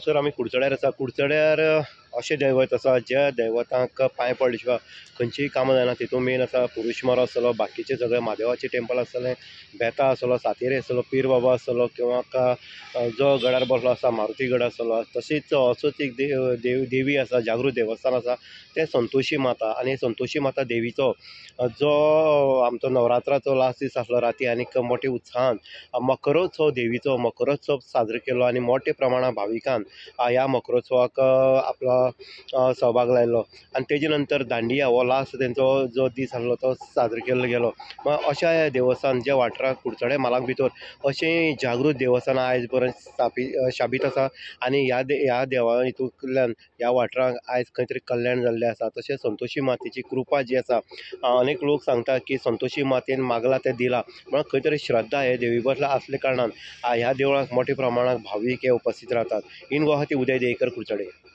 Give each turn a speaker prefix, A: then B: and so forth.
A: हांगासर आमी कुडचड्यार आसा कुडचड्यार अशें दैवत आसा ज्या दैवतांक पांय पडले शिवाय खंयचीय कामां जायना. तितूंत मेन आसा पुरुश मोरो आसतलो बाकीचे सगळे म्हादेवाचें टेंपल आसतलें बेता आसतलो सातेरी आसतलो पीर बाबा आसतलो किंवां जो गडार बसलो आसा मारुती गड आसतलो तशीच असोच एक देव देव देवी आसा जागृत देवस्थान आसा तें संतोशी माता आनी संतोशी माता देवीचो जो आमचो नवरात्राचो लास्ट दीस आसलो राती आनीक मोठ्या उत्साहान मकरोत्सव देवीचो मकरोत्सव साजरो केलो आनी मोठ्या प्रमाणान भाविकान ह्या मकरोत्सवाक आपलो सहभाग लायलो. आनी तेजे नंतर दांडिया हो लास्ट तेंचो जो दीस आसलो तो साजरो केल्लो गेलो. म अशा हे देवस्थान जे वाठाराक कुडचडे म्हालांक भितर अशें जागृत देवस्थान आयज पर्यंत स्थापीत शाबीत आसा आनी ह्या दे ह्या देवा हितूंतल्यान ह्या वाठाराक आयज खंय तरी कल्याण जाल्लें आसा तशेंच संतोशी मातेची कृपा जी आसा अनेक लोक सांगता की संतोशी मातेन मागलां तें दिलां. म्हणून खंय तरी श्रद्धा हे देवी बसला आसले कारणान ह्या देवळाक मोठ्या प्रमाणांत भावीक हे उपस्थित रावतात इन गुवाहाटी उदय देकर कुडचडे